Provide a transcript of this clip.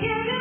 can